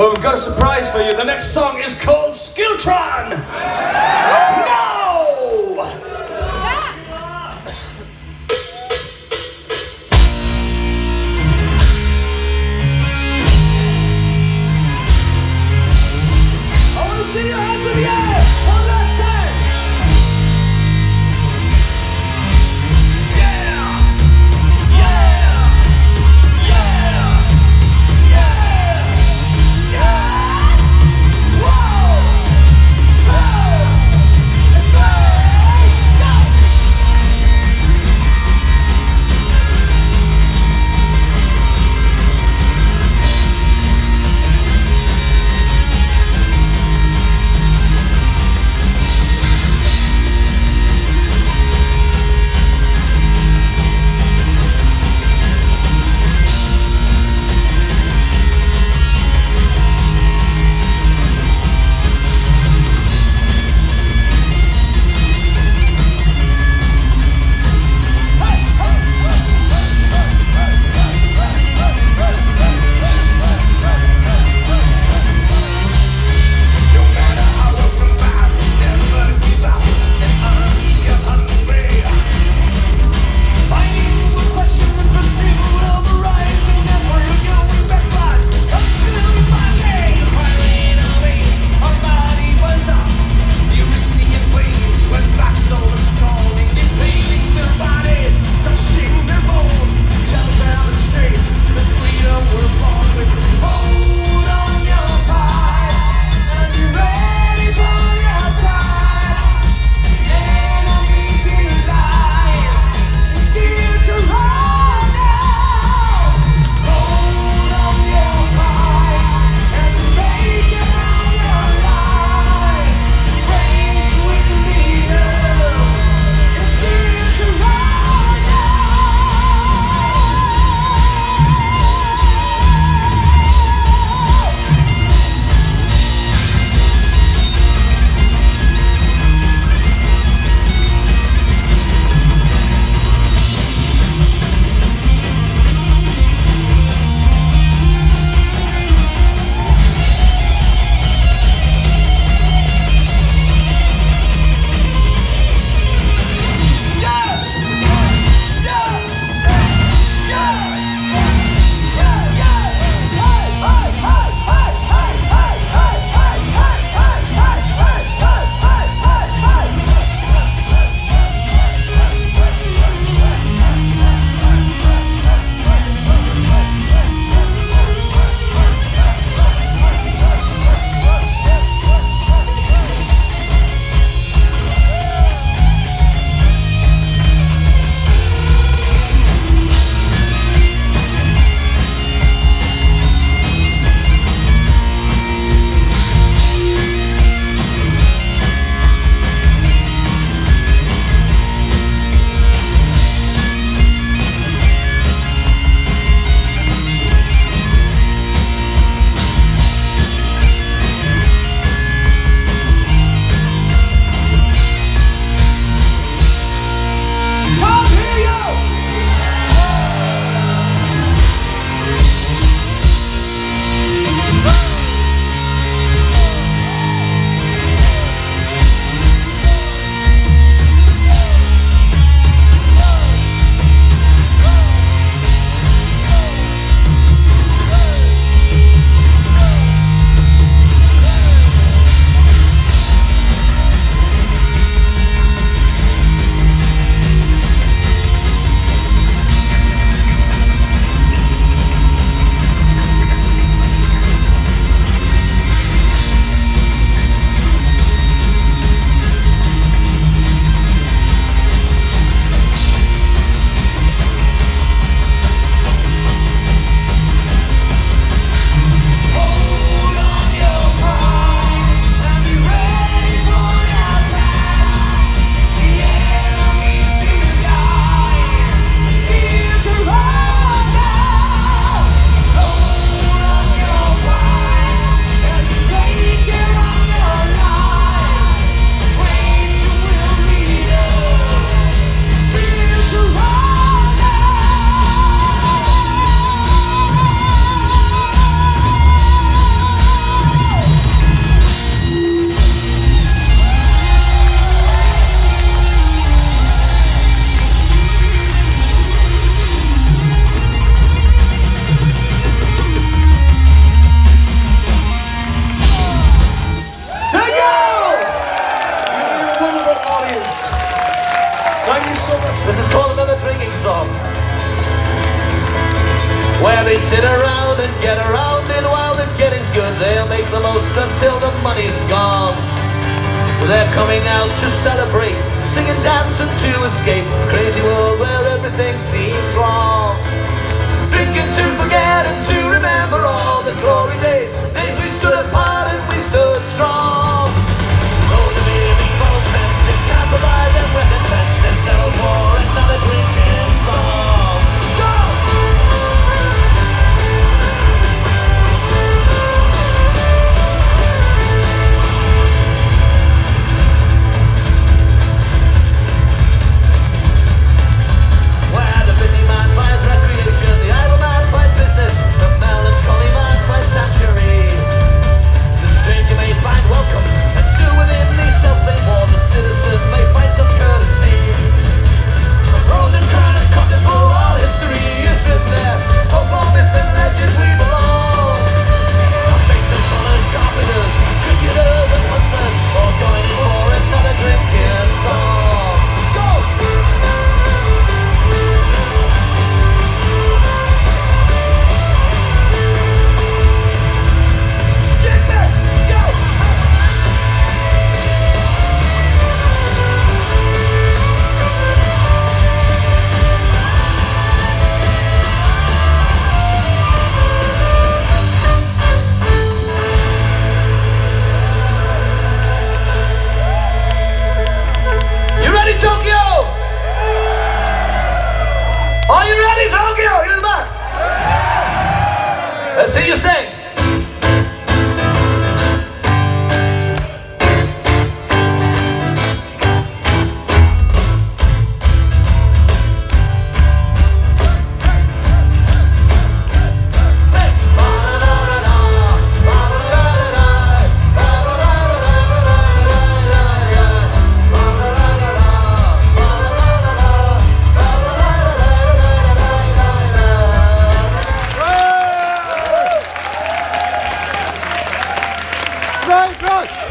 Well, we've got a surprise for you. The next song is called Skiltron. No! See Sit around and get around it while the getting's good. They'll make the most until the money's gone. They're coming out to celebrate, sing and dance and to escape. Crazy world where everything seems wrong. Drinking to forget and to remember all the glory days.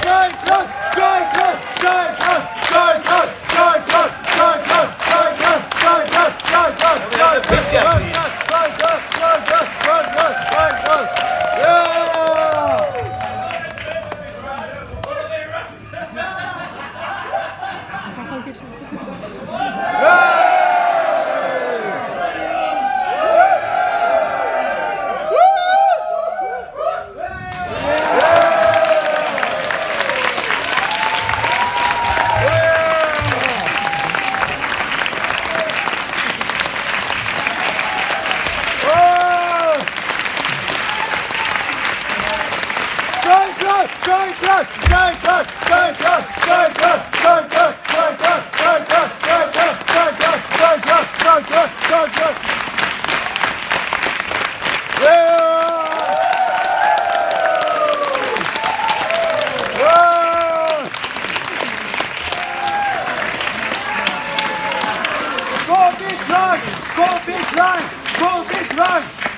Go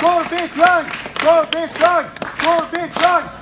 Go big line! Go big line! Go big line!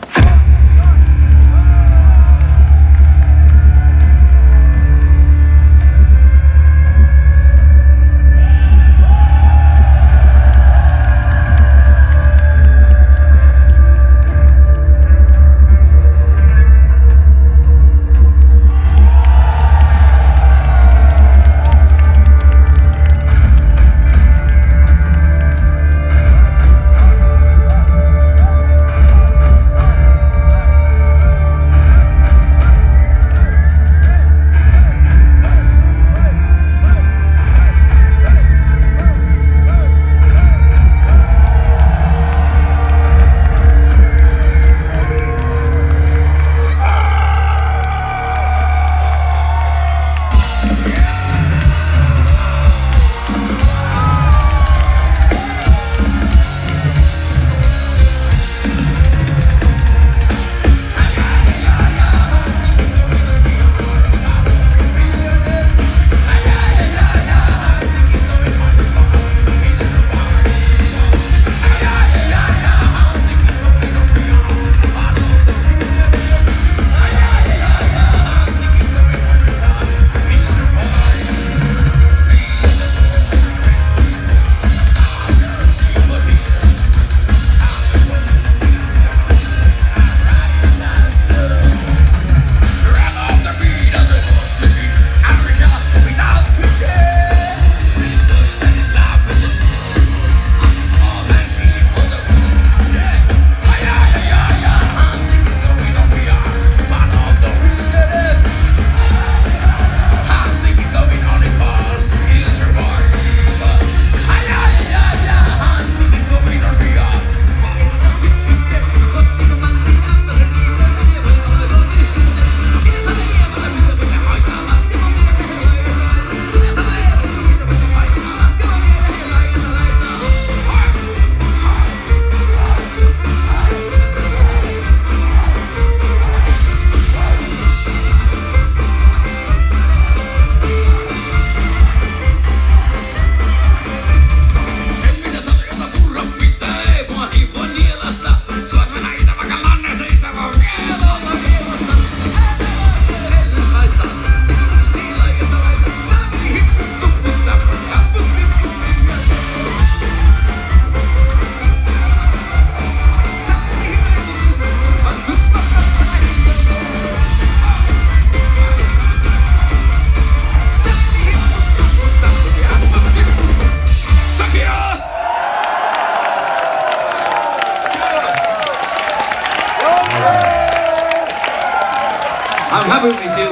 I'm happy with you.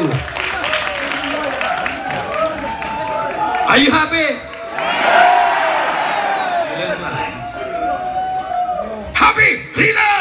Are you happy? Happy. Lila.